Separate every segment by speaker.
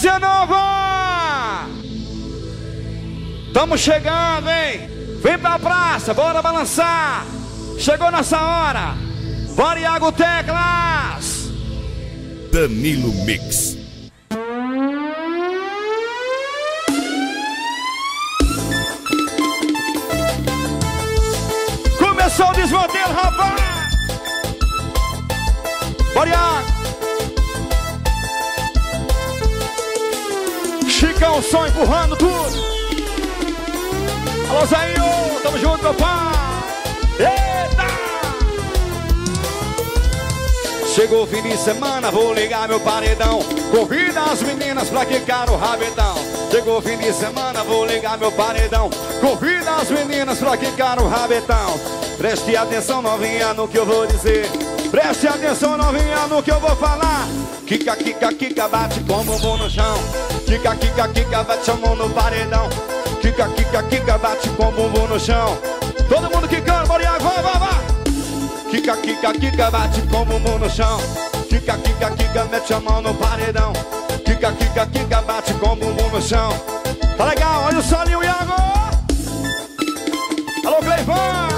Speaker 1: Vazia Nova! Estamos chegando, hein? Vem pra praça, bora balançar! Chegou nossa hora! Bora, Iago Teclas!
Speaker 2: Danilo Mix.
Speaker 1: Começou o desmantelo, rapaz! Bora, Iago! Som empurrando tudo! Alô, Zainho! Tamo junto, meu pai! Eita! Chegou o fim de semana, vou ligar meu paredão. Convida as meninas pra quicar o rabetão. Chegou o fim de semana, vou ligar meu paredão. Convida as meninas pra quicar o rabetão. Preste atenção, novinha, no que eu vou dizer. Preste atenção, novinha, no que eu vou falar. Kika, kika, kika, bate com o bumbum no chão. Kika, kika, kika, bate a mão no paredão. Kika, kika, kika, bate com o bumbum no chão. Todo mundo quicando, bora, vai, vai, vai. Kika, kika, kika, bate com o bumbum no chão. Kika, kika, kika, mete a mão no paredão. Kika, kika, kika, bate com o bumbum no chão. Tá legal, olha o solinho, Iago. Alô, Cleivão.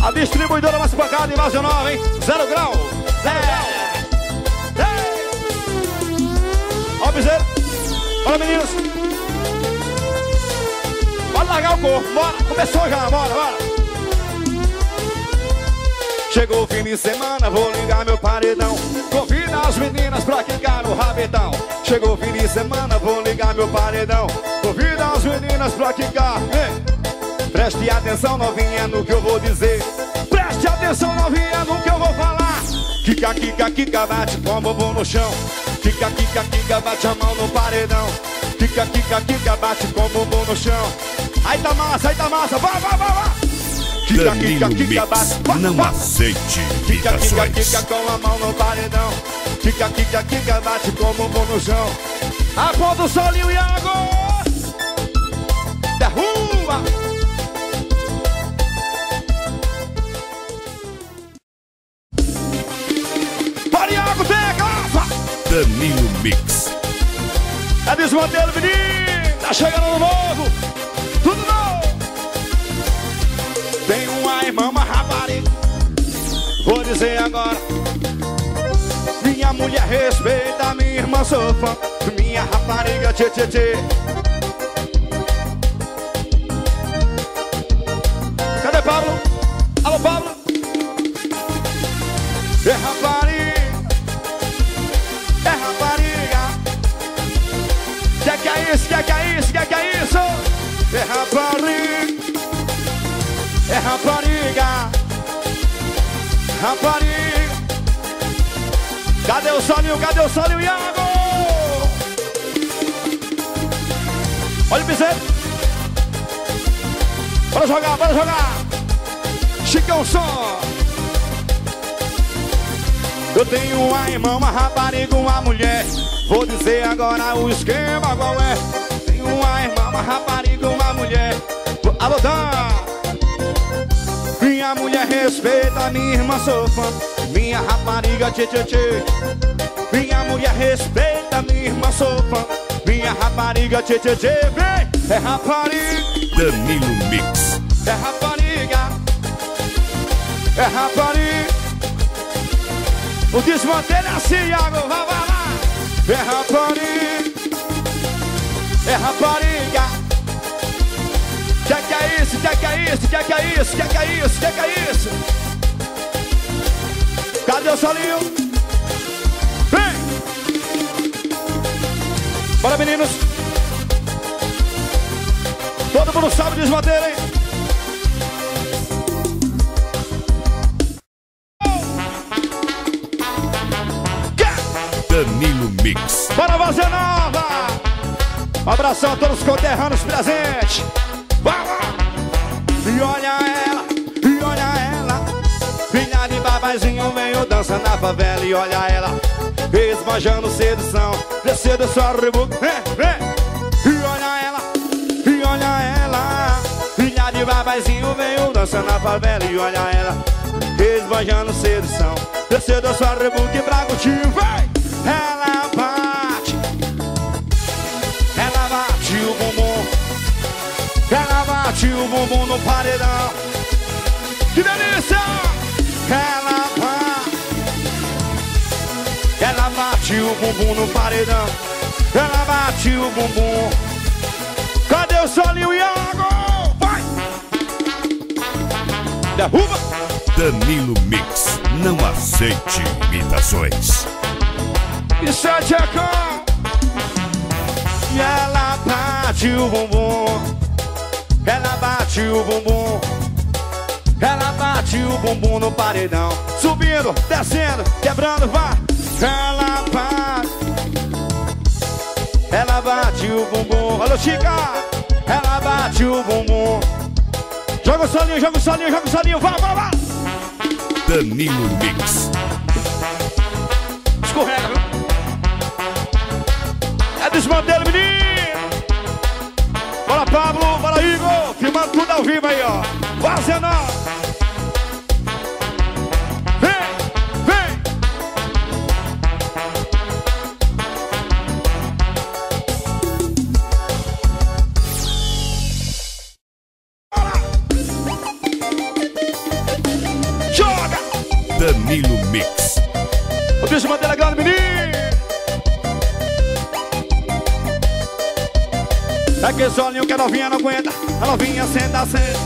Speaker 1: A distribuidora mais pancada em Vazio Nova, hein? Zero grau. Zero grau. Piseiro. Bora, meninos. Pode largar o corpo, bora. Começou já, bora, bora. Chegou o fim de semana, vou ligar meu paredão. Convida as meninas pra quicar no rabetão. Chegou o fim de semana, vou ligar meu paredão. Convida as meninas pra quicar. Preste atenção, novinha, no que eu vou dizer. Preste atenção, novinha, no que eu vou falar. Kika, kika, kika, bate com o bumbum no chão. Kika, kika, kika, bate a mão no paredão. Kika, kika, kika, bate com o bumbum no chão. Aí tá massa, aí tá massa, vai, vai, vai, vai. Kika,
Speaker 2: Danilo
Speaker 1: kika, kika,
Speaker 2: Mix.
Speaker 1: bate. vai,
Speaker 2: Não
Speaker 1: vai.
Speaker 2: aceite
Speaker 1: Kika, kika,
Speaker 2: imitações.
Speaker 1: kika com a mão no paredão. Kika, kika, kika, bate com o bumbum no chão. Aponta o solinho, Iago! Derruba!
Speaker 2: Danilo Mix.
Speaker 1: É desmantelo, menino! Tá chegando no novo! Tudo novo! Tem uma irmã, uma rapariga Vou dizer agora Minha mulher respeita, minha irmã sou fã Minha rapariga, tchê, tchê, tchê Rapariga Cadê o solinho? Cadê o solinho, Iago? Olha o piseiro Bora jogar, bora jogar Chicão som eu tenho uma irmã, uma rapariga, uma mulher. Vou dizer agora o esquema qual é. Tenho uma irmã, uma rapariga, uma mulher. Vou- Dan! Minha mulher respeita, minha irmã sou fã. Minha rapariga, tchê, tchê, tchê. Minha mulher respeita, minha irmã sou fã. Minha rapariga, tchê, tchê, tchê. Vem! É rapariga,
Speaker 2: Danilo Mix.
Speaker 1: é rapariga. É rapariga. O desmantelo é assim, Iago, vai, vai, vai. É rapariga, é rapariga. Que que é isso, que que é isso, que que é isso, que que é isso, que que é isso? Cadê o solinho? Vem! Bora, meninos! Todo mundo sabe desmanter, hein?
Speaker 2: Danilo Mix.
Speaker 1: Bora Vazia Nova! Um abração a todos os conterrâneos presentes. E olha ela, e olha ela. Filha de babazinho veio dança na favela e olha ela. Esbanjando sedução, descendo sua rebuca. Vem, vem! E olha ela, e olha ela. Filha de babazinho veio dança na favela e olha ela. Esbanjando sedução, descendo sua rebuca e pra motivo, vem! Ela bumbum no paredão. Que delícia! Ela bate, ela bate o bumbum no paredão, ela bate o bumbum. Cadê o solinho Iago? Vai! Derruba!
Speaker 2: Danilo Mix. Não aceite imitações.
Speaker 1: Isso é Tchecão E ela bate o bumbum Ela bate o bumbum. Ela bate o bumbum no paredão. Subindo, descendo, quebrando, vai. Ela bate. Ela bate o bumbum. Alô, Chica. Ela bate o bumbum. Joga o solinho, joga o solinho, joga o solinho. Vai, vai, vai
Speaker 2: Danilo Mix.
Speaker 1: Escorrega, viu? É desmantelo, menino! Bora, Pablo! Filmando tudo ao vivo aí, ó! Fazendo! Vem, vem! Bora! Joga!
Speaker 2: Danilo Mix.
Speaker 1: O bicho Mandela grande, menino! É que que a novinha não aguenta A novinha senta, senta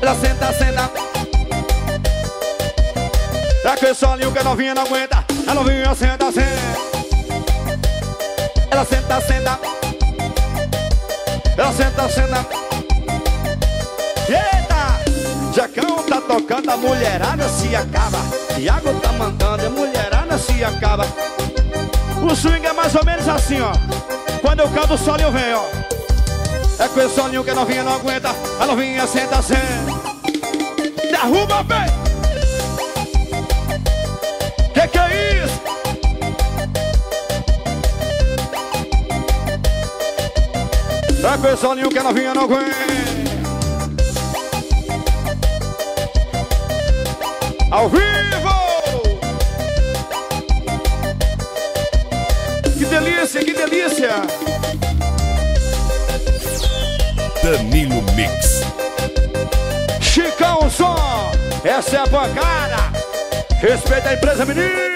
Speaker 1: Ela senta, senta É que solinho que a novinha não aguenta A novinha senta, senta Ela senta, senta Ela senta, senta Eita! Jacão tá tocando, a mulherada se acaba. Iago tá mandando, a mulherada se acaba. O swing é mais ou menos assim, ó. Quando eu canto, o solinho vem, ó. É com esse solinho que a novinha não aguenta. A novinha senta, senta. Derruba, bem! Que que é isso? É com esse solinho que a novinha não aguenta. Ao vivo! Delícia, que delícia!
Speaker 2: Danilo Mix.
Speaker 1: Chicão som! Essa é a bancada! Respeita a empresa, menino!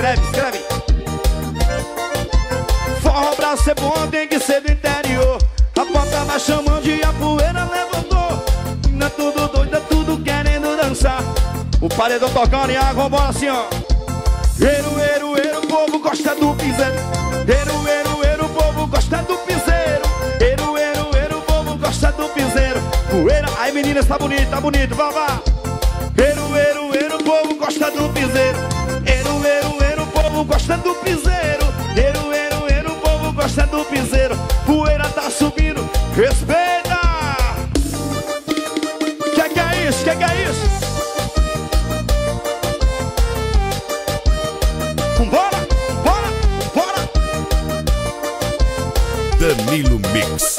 Speaker 1: Escreve, escreve. Forró pra ser bom tem que ser do interior. A porta tá chamando e a poeira levantou. Não é tudo doido, é tudo querendo dançar. O paredão tocando e a bola assim, ó. Eiro, eiro, eiro, o povo gosta do piseiro. Eiro, eiro, eiro, o povo gosta do piseiro. Eiro, eiro, eiro, o povo gosta do piseiro. Poeira, ai meninas, tá bonito, tá bonito, vá, vá. Eiro, eiro, eiro, o povo gosta do piseiro povo gosta do piseiro Eiro, eiro, eiro, o povo gosta do piseiro Poeira tá subindo, respeita Que que é isso, que que é isso? Vambora, bora, bora
Speaker 2: Danilo Mix.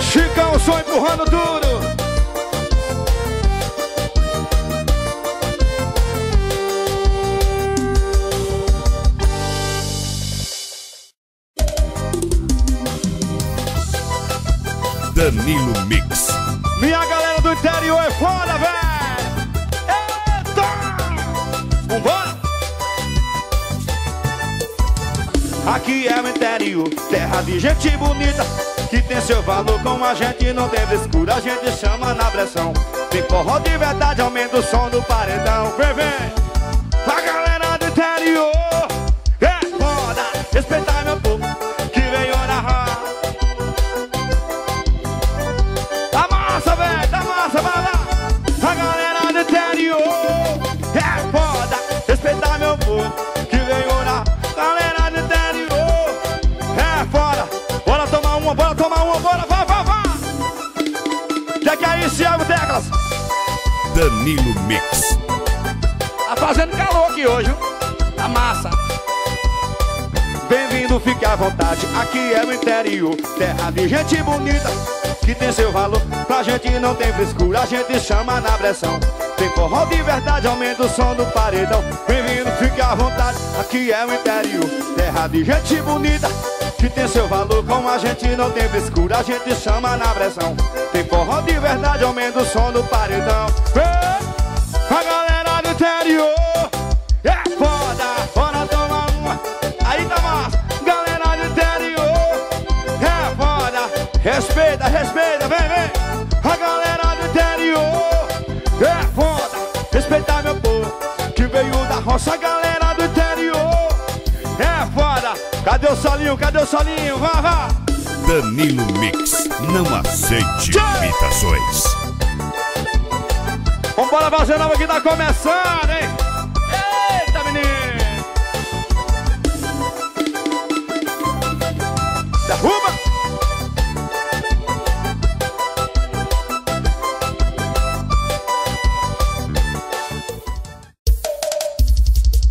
Speaker 1: Chicão, só empurrando tudo.
Speaker 2: Danilo Mix.
Speaker 1: Minha galera do interior é foda, velho. Eita! Vambora! Aqui é o interior, terra de gente bonita Que tem seu valor como a gente não tem frescura A gente chama na pressão Tem forró de verdade, aumenta o som do paredão Vem, vem!
Speaker 2: Danilo Mix.
Speaker 1: Tá fazendo calor aqui hoje, viu? Tá massa. Bem-vindo, fique à vontade. Aqui é o interior, terra de gente bonita que tem seu valor. Pra gente não tem frescura, a gente chama na pressão. Tem forró de verdade, aumenta o som do paredão. Bem-vindo, fique à vontade. Aqui é o interior, terra de gente bonita que tem seu valor. Como a gente não tem frescura, a gente chama na pressão. Tem forró de verdade, aumenta o som do paredão. Ei, a galera do interior é foda, bora tomar uma. Aí tá massa, galera do interior é foda. Respeita, respeita, vem, vem. A galera do interior é foda. Respeitar meu povo que veio da roça, galera do interior é foda. Cadê o solinho? Cadê o solinho? Vá, vá.
Speaker 2: Danilo Mix. Não aceite imitações.
Speaker 1: Vambora fazer nova que tá começando, hein? Eita, menino! Derruba!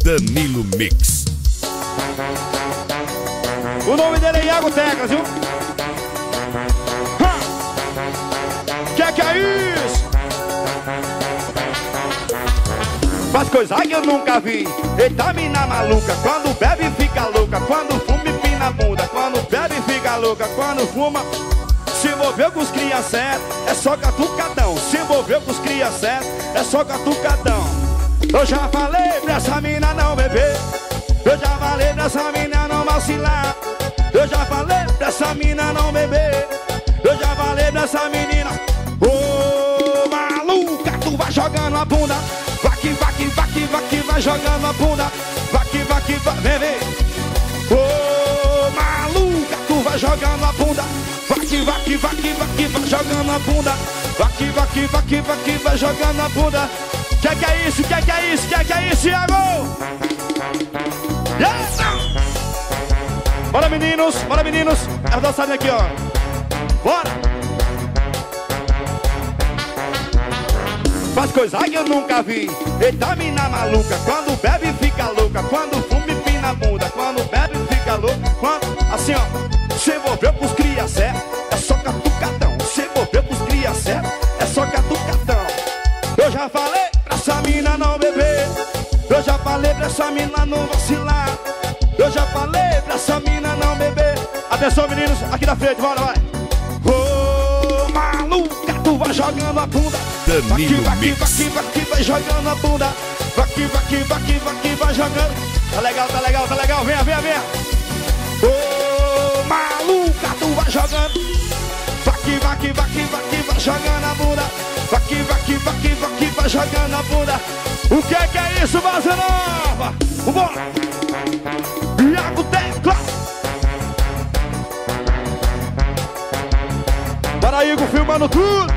Speaker 2: Danilo Mix.
Speaker 1: O nome dele é Iago Teclas, viu? Que que é isso? Faz coisa. Que eu nunca vi. Eita mina maluca. Quando bebe fica louca. Quando fuma empina a bunda. Quando bebe fica louca. Quando fuma Se envolveu com os cria certo É só catucadão. Se envolveu com os cria certo É só catucadão. Eu já falei pra essa mina não beber. Eu já falei pra essa mina não vacilar Eu já falei pra essa mina não beber Eu já falei pra essa menina Ô maluca Tu vai jogando a bunda Vai que vai que vai que vai que vai jogando a bunda Vai que vai que vai Vem, vem Ô maluca Tu vai jogando a bunda Vai que vai que vai que vai que vai jogando a bunda Vai que vai que vai que vai que vai jogando a bunda Que que é isso? Que que é isso? Que que é isso, Iago? Yes! Bora meninos, bora meninos. É dançadinha aqui, ó. Bora! Faz coisa que eu nunca vi. Eita mina maluca Quando bebe fica louca. Quando fuma empina a bunda Quando bebe fica louca. Quando, assim ó Se envolveu com os cria certo. É só catucadão. Se envolveu com os cria certo. É só catucadão. Eu já falei pra essa mina não beber. Eu já falei pra essa mina não vacilar. Eu já falei essa mina não beber Atenção meninos, aqui na frente, bora, vai Ô maluca, tu vai jogando a bunda
Speaker 2: Danilo
Speaker 1: Vai que, vai que, vai que, vai jogando a bunda Vai que, vai que, vai que, vai que, vai jogando Tá legal, tá legal, tá legal, venha, venha, venha Ô maluca, tu vai jogando Vai que, vai que, vai que, vai que, vai jogando a bunda Vai que, vai que, vai que, vai que, vai jogando a bunda O que é que é isso, base nova? Vambora! Bora, Igor, filmando tudo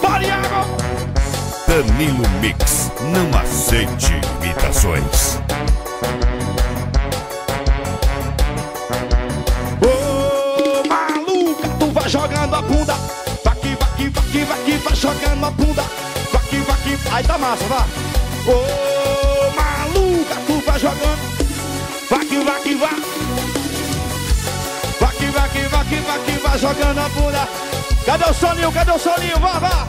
Speaker 1: Bora, Iago!
Speaker 2: Danilo Mix. Não aceite imitações.
Speaker 1: Ô maluca, tu vai jogando a bunda Vai que, vai que, vai que, vai que, vai jogando a bunda Vai que, vai que, aí tá massa, vai Ô maluca, tu vai jogando Vai que, Vai que, vai que, vai que, vai jogando a bunda. Cadê o solinho, cadê o solinho, vá, vá.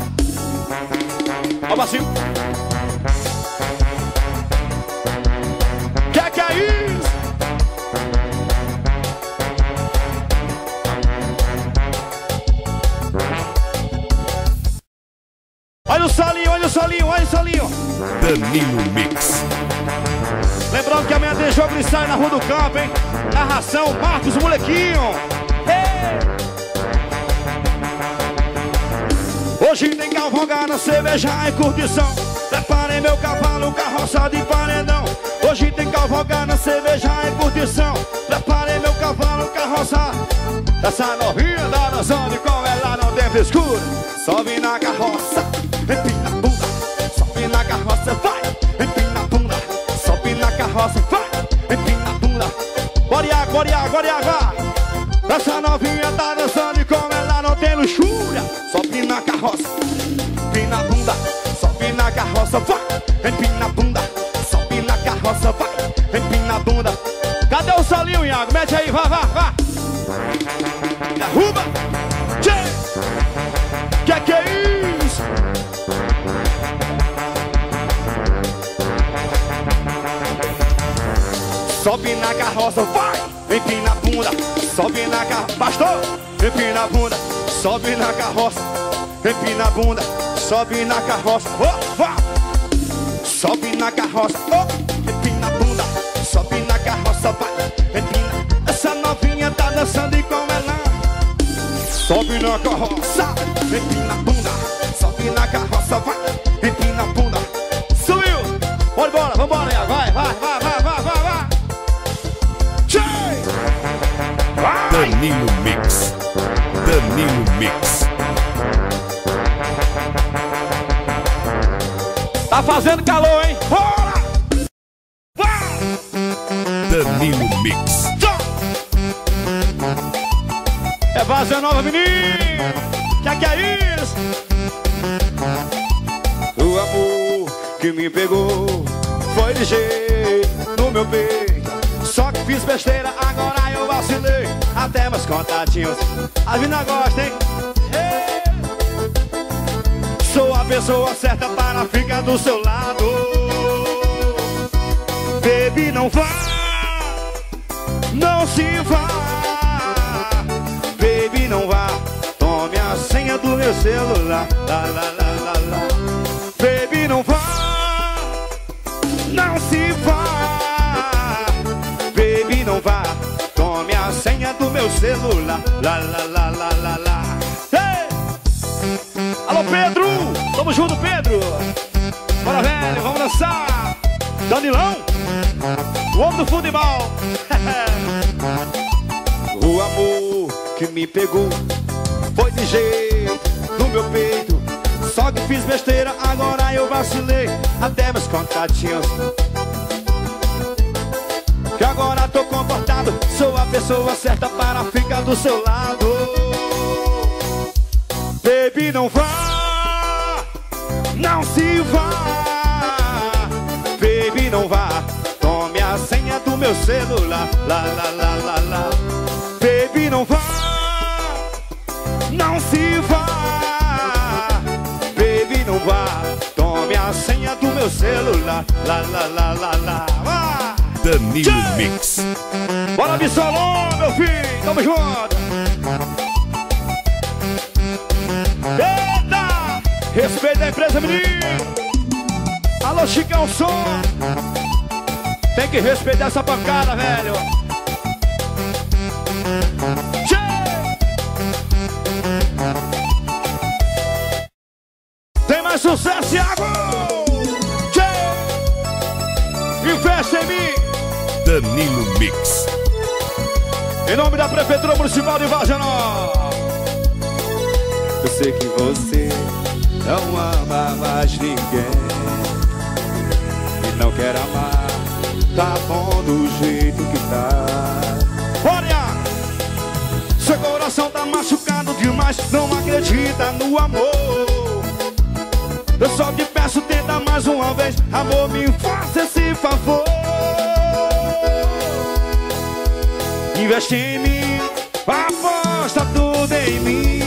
Speaker 1: Ó o bacinho cavalgada, cerveja e curtição. Preparei meu cavalo, carroça de paredão. Hoje tem cavalgada, cerveja e curtição. Preparei meu cavalo, carroça. Essa novinha da nação de como ela não tem frescura. Sobe na carroça, empina a bunda. Sobe na carroça, vai, empina a bunda. Sobe na carroça, vai, empina a bunda. Bora, bora, bora, vai. Essa novinha tá dançando salinho, Iago? Mete aí, vá, vá, vá. Derruba. Tchê. Que que é isso? Sobe na carroça, vai, empina a bunda, sobe na carroça, pastor, empina a bunda, sobe na carroça, empina a bunda, sobe na carroça, oh, vai, sobe na carroça, oh, empina a bunda, sobe na carroça, vai, dançando e como ela, sobe na carroça, empina a bunda, sobe na carroça, vai, empina a bunda, subiu, bora, bora, vambora, vai, vai, vai, vai, vai, vai, vai.
Speaker 2: Danilo Mix. Danilo Mix.
Speaker 1: Tá fazendo calor, hein? Bora! Pegou foi jeito no meu peito. Só que fiz besteira, agora eu vacilei. Até meus contatinhos, a vida gosta, hein? Ei! Sou a pessoa certa para ficar do seu lado. Baby, não vá, não se vá. Baby, não vá. Tome a senha do meu celular. Lá, lá, lá. Meu celular. Lá, lá, lá, lá, lá, lá. Ei! Alô, Pedro! Tamo junto, Pedro! Bora, velho, vamos dançar! Danilão! O homem do futebol! o amor que me pegou foi de jeito no meu peito. Só que fiz besteira, agora eu vacilei. Até meus contatinhos. Que agora tô comportado. Sou a pessoa certa para ficar do seu lado. Baby, não vá, não se vá. Baby, não vá. Tome a senha do meu celular. Lá, lá, lá, lá, lá. Baby, não vá, não se vá. Baby, não vá. Tome a senha do meu celular. Lá, lá, lá, lá, lá. Vá.
Speaker 2: Danilo Mix.
Speaker 1: Bora, Bissolão, meu filho. Tamo junto. Eita! Respeita a empresa, menino. Alô, Chicão Som. Tem que respeitar essa pancada, velho. Tchê! Tem mais sucesso, Iago! Tchê! Investe em mim!
Speaker 2: Danilo Mix.
Speaker 1: Em nome da Prefeitura Municipal de Nova. Eu sei que você não ama mais ninguém E não quer amar, tá bom do jeito que tá Olha! Seu coração tá machucado demais, não acredita no amor Eu só te peço, tenta mais uma vez Amor, me faça Investe em mim, aposta tudo em mim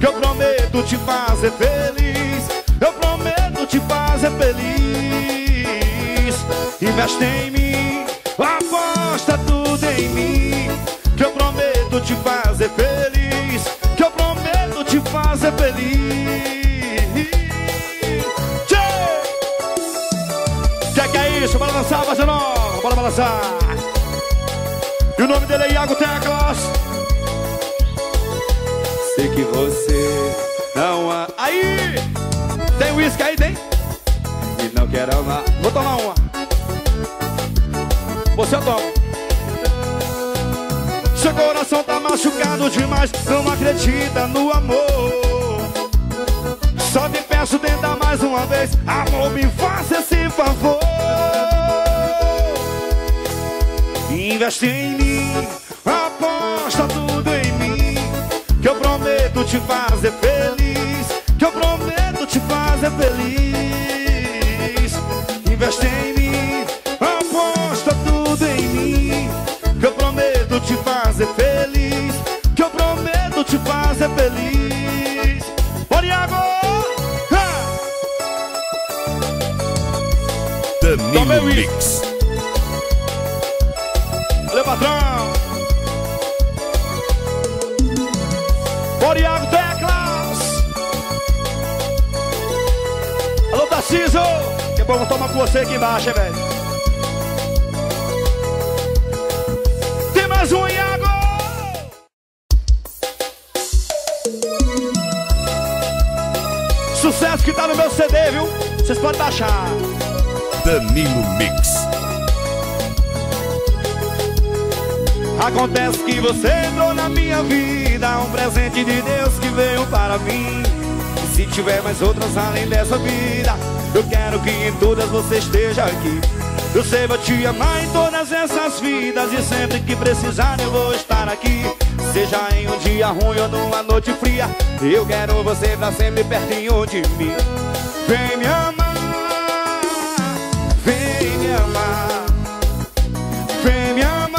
Speaker 1: Que eu prometo te fazer feliz Eu prometo te fazer feliz Investe em mim, aposta tudo em mim Que eu prometo te fazer feliz Que eu prometo te fazer feliz Tchê! Que que é isso? Bora dançar, Nova, bora balançar o nome dele é Iago Teclas. Sei que você não ama. Aí! Tem uísque aí, tem? E não quer amar. Vou tomar uma. Você toma. Seu coração tá machucado demais. Não acredita no amor. Só te peço, tenta mais uma vez. Amor, me faça esse favor. Investe em mim, aposta tudo em mim Que eu prometo te fazer feliz Que eu prometo te fazer feliz Vou tomar com você aqui embaixo, hein, velho? Tem mais um, Iago! Sucesso que tá no meu CD, viu? Vocês podem baixar.
Speaker 2: Danilo Mix.
Speaker 1: Acontece que você entrou na minha vida Um presente de Deus que veio para mim E se tiver mais outras além dessa vida Eu quero que em todas você esteja aqui. Eu sei vou te amar em todas essas vidas. E sempre que precisar eu vou estar aqui. Seja em um dia ruim ou numa noite fria Eu quero você pra sempre pertinho de mim. Vem me amar Vem me amar. Vem me amar,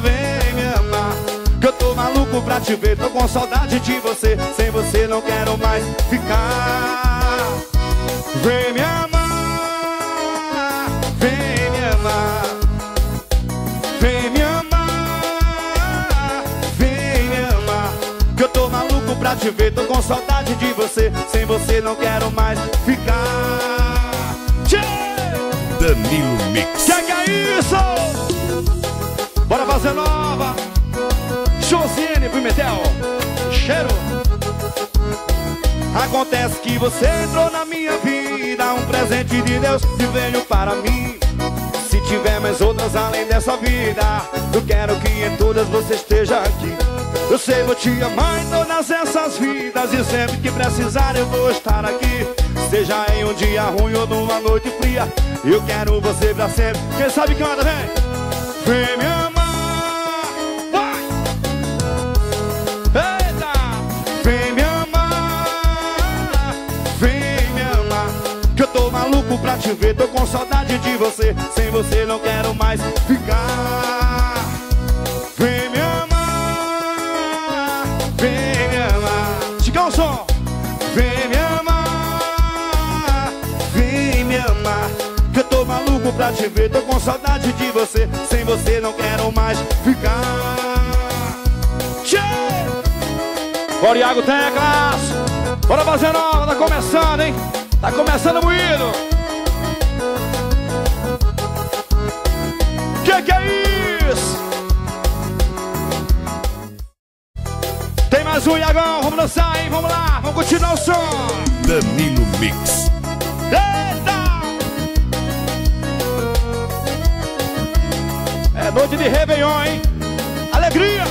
Speaker 1: vem me amar. Que eu tô maluco pra te ver, tô com saudade de você. Sem você não quero mais ficar Vem me amar, vem me amar Vem me amar, vem me amar Que eu tô maluco pra te ver, tô com saudade de você Sem você não quero mais ficar Tchê!
Speaker 2: Danilo Mix.
Speaker 1: Que que é isso? Bora fazer nova Josiane Pimentel Acontece que você entrou na minha vida Um presente de Deus que veio para mim. Se tiver mais outras além dessa vida Eu quero que em todas você esteja aqui. Eu sei vou te amar em todas essas vidas E sempre que precisar eu vou estar aqui. Seja em um dia ruim ou numa noite fria Eu quero você pra sempre. Quem sabe canta, vem? Vem me amar pra te ver Tô com saudade de você Sem você não quero mais ficar Vem me amar Vem me amar Chicão som Vem me amar Vem me amar Que eu tô maluco pra te ver Tô com saudade de você Sem você não quero mais ficar! Bora, Iago Teclas! Bora fazer nova, tá começando, hein? Tá começando moído! Que que é isso? Tem mais um, Iagão, vamos dançar, hein? Vamos lá, vamos continuar o som!
Speaker 2: Danilo Mix.
Speaker 1: Eita! É noite de Réveillon, hein? Alegria!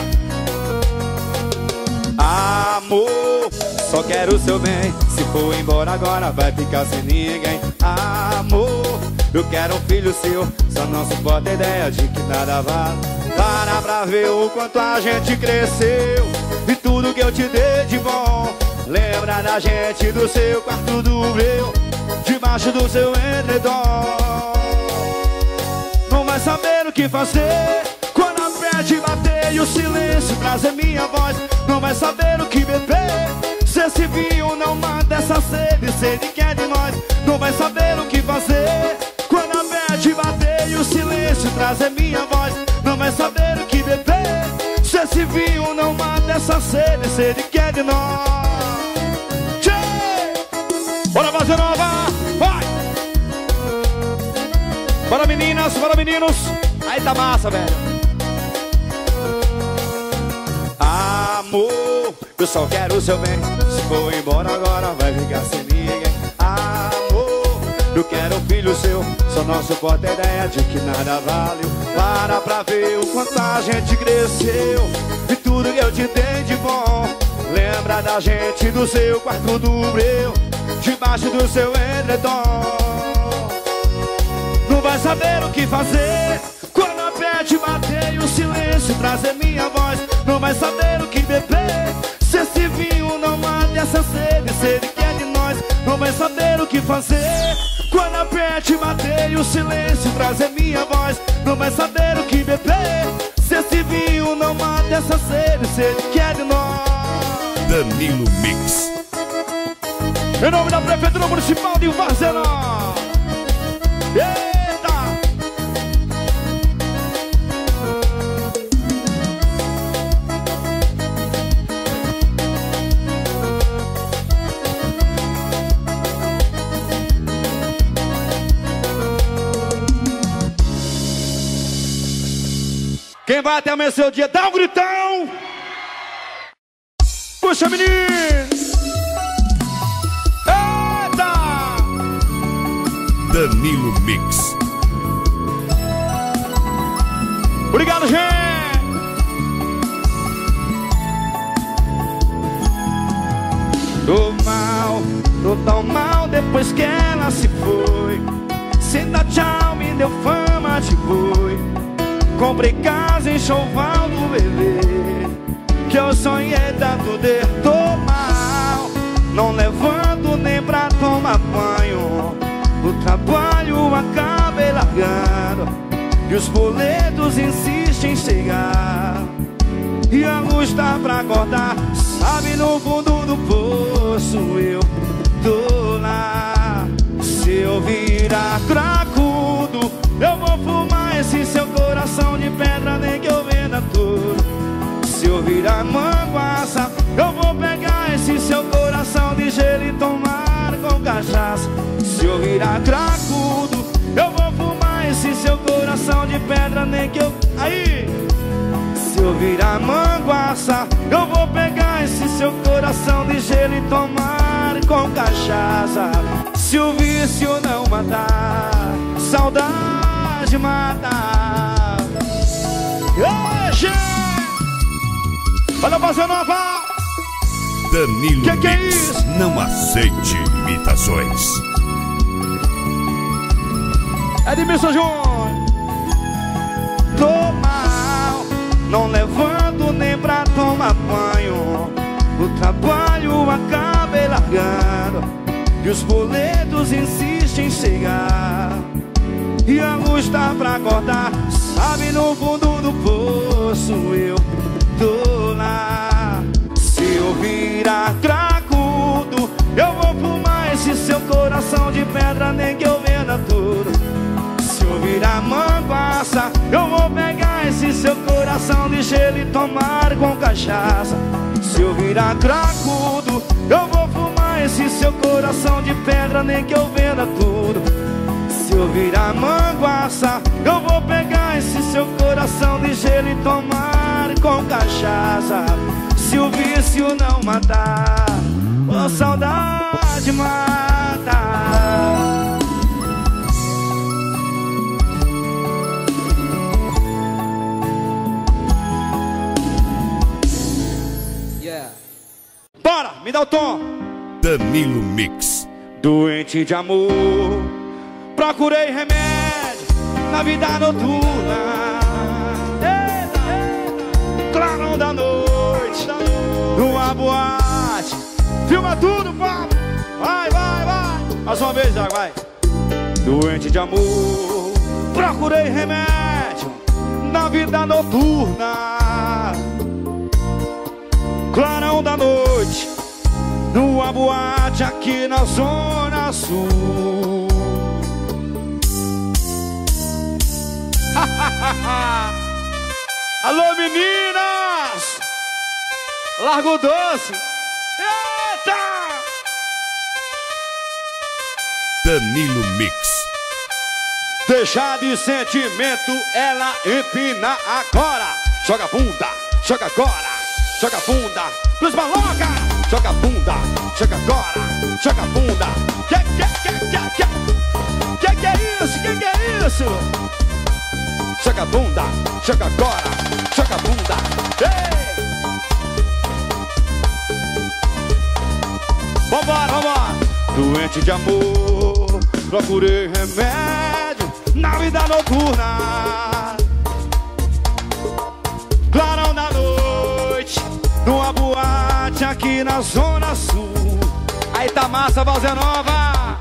Speaker 1: Amor, só quero o seu bem. Se for embora agora, vai ficar sem ninguém. Amor, eu quero um filho seu. Só não suporta a ideia de que nada vale. Para pra ver o quanto a gente cresceu. E tudo que eu te dei de bom. Lembra da gente do seu quarto do meu. Debaixo do seu edredom. Não vai saber o que fazer Quando a pede bater e o silêncio trazer minha voz Não vai saber o que beber Se esse vinho não mata essa sede Sede que é de nós Não vai saber o que trazer minha voz Não vai saber o que beber Se esse vinho não mata essa sede Sede que é de nós Tchê! Bora fazer nova, vai! Bora meninas, bora meninos. Aí tá massa, velho. Amor, eu só quero o seu bem. Se for embora agora, vai ficar sem ninguém. Amor, eu quero um filho seu. Só não suporta a ideia de que nada vale. Para pra ver o quanto a gente cresceu. E tudo que eu te dei de bom. Lembra da gente do seu quarto do meu. Debaixo do seu edredom. Não vai saber o que fazer Quando a pede bater e o silêncio trazer minha voz Não vai saber o que beber Se esse vinho não mata essa sede Sede que é de nós Não vai saber o que fazer na pente, matei o silêncio, trazer minha voz. Saber o que beber. Se esse vinho não mata essa sede, sede que é de nós.
Speaker 2: Danilo Mix.
Speaker 1: Em nome da Prefeitura Municipal de Varzenó. Eita! Vai até amanhecer o dia, dá um gritão! Puxa, menino! Eita!
Speaker 2: Danilo Mix.
Speaker 1: Obrigado, gente! Tô mal, tô tão mal depois que ela se foi. Sem dar tchau, me deu fama de boi. Comprei casa em choval do bebê. Que eu sonhei tanto de tô mal. Não levanto nem pra tomar banho. O trabalho acabei largando. E os boletos insistem em chegar. E a luz tá pra acordar Sabe no fundo do poço eu tô lá Se eu virar cracudo Eu vou fumar esse seu coração de pedra Nem que eu venda tudo Se eu virar manguaça Eu vou pegar esse seu coração de gelo e tomar com cachaça Se eu virar cracudo Eu vou fumar esse seu coração de pedra Nem que eu... Aí! Se eu virar manguaça, eu vou pegar esse seu coração de gelo e tomar com cachaça. Se o vício não matar, saudade matar. Ei, gente! Olha fazendo nova!
Speaker 2: Danilo
Speaker 1: Que que é isso?
Speaker 2: Não aceite imitações.
Speaker 1: Edmilson Júnior Tô mal, não levanto nem pra tomar banho O trabalho acabei largando E os boletos insistem em chegar E a luz tá pra acordar Sabe no fundo do poço eu tô lá Se eu virar cracudo Eu vou fumar esse seu coração de pedra Nem que eu venda tudo se eu virar manguaça, eu vou pegar esse seu coração de gelo e tomar com cachaça. Se eu virar cracudo, eu vou fumar esse seu coração de pedra, nem que eu venda tudo. Se eu virar manguaça, eu vou pegar esse seu coração de gelo e tomar com cachaça. Se o vício não matar, a saudade mata. Bora, me dá o tom.
Speaker 2: Danilo Mix.
Speaker 1: Doente de amor, procurei remédio na vida noturna. Clarão da noite, numa boate. Filma tudo, papo. Vai, vai, vai. Mais uma vez, já vai. Doente de amor, procurei remédio na vida noturna. Clarão da noite, numa boate aqui na Zona Sul. Alô, meninas! Largo doce! Eita!
Speaker 2: Danilo Mix.
Speaker 1: Deixar de sentimento, ela empina agora. Joga a bunda, joga agora, joga bunda. Cruz Maloca, joga bunda, joga agora, joga a bunda. Que que que que que? Que que é isso? Que que é isso? Joga bunda, joga agora, joga bunda. Ei! Vambora, vambora! Doente de amor, procurei remédio na vida noturna. Clarão da noite, numa boate aqui na Zona Sul. Aí tá massa, Valzé Nova.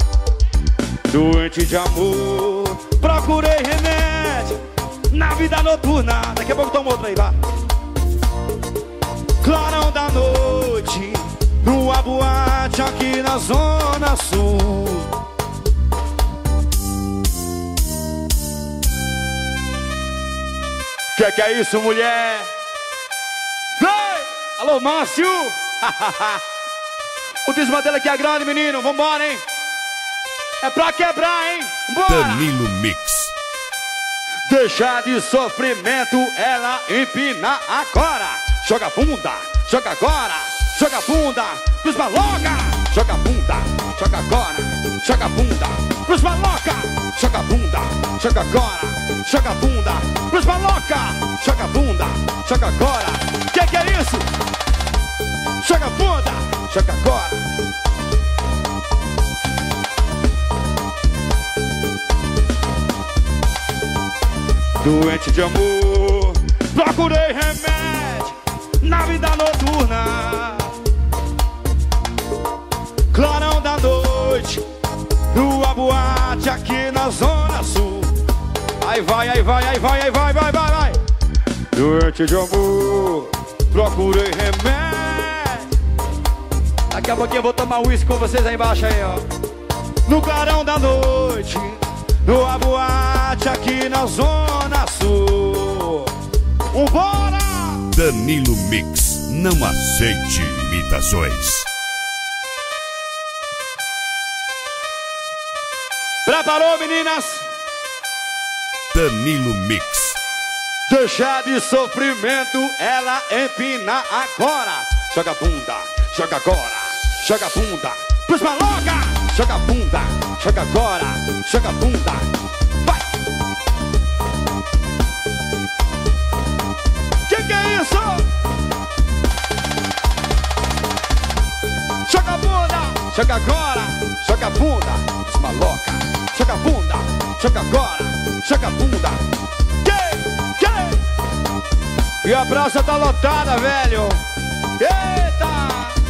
Speaker 1: Doente de amor, procurei remédio na vida noturna. Daqui a pouco toma outro aí, vá. Clarão da noite, numa boate aqui na Zona Sul. Que que é isso, mulher? Vem! Alô, Márcio! o desmantelo aqui é grande, menino. Vambora, hein? É pra quebrar, hein? Bora!
Speaker 2: Danilo Mix.
Speaker 1: Deixar de sofrimento, ela empina agora. Joga bunda, joga agora, joga bunda pros maloca. Joga bunda, joga agora, joga bunda pros maloca. Joga bunda, joga agora, joga bunda pros maloca. Joga bunda, joga agora. Que que é isso? Joga bunda, joga agora. Doente de amor, procurei remédio na vida noturna. Clarão da noite, numa boate aqui na Zona Sul. Aí vai, aí vai, aí vai, aí vai, vai, vai, vai. Doente de amor, procurei remédio. Daqui a pouquinho eu vou tomar uísque com vocês aí embaixo aí, ó. No clarão da noite numa boate aqui na Zona Sul. Vambora!
Speaker 2: Danilo Mix. Não aceite imitações.
Speaker 1: Preparou, meninas?
Speaker 2: Danilo Mix.
Speaker 1: Deixar de sofrimento, ela empina agora. Joga bunda, joga agora, joga bunda. Pros maloca! Joga bunda, joga agora, joga bunda. Vai! Que que é isso? Joga bunda, joga agora, joga bunda. Maloca, joga bunda, joga agora, joga bunda. Que, que? E a praça tá lotada, velho. Eita!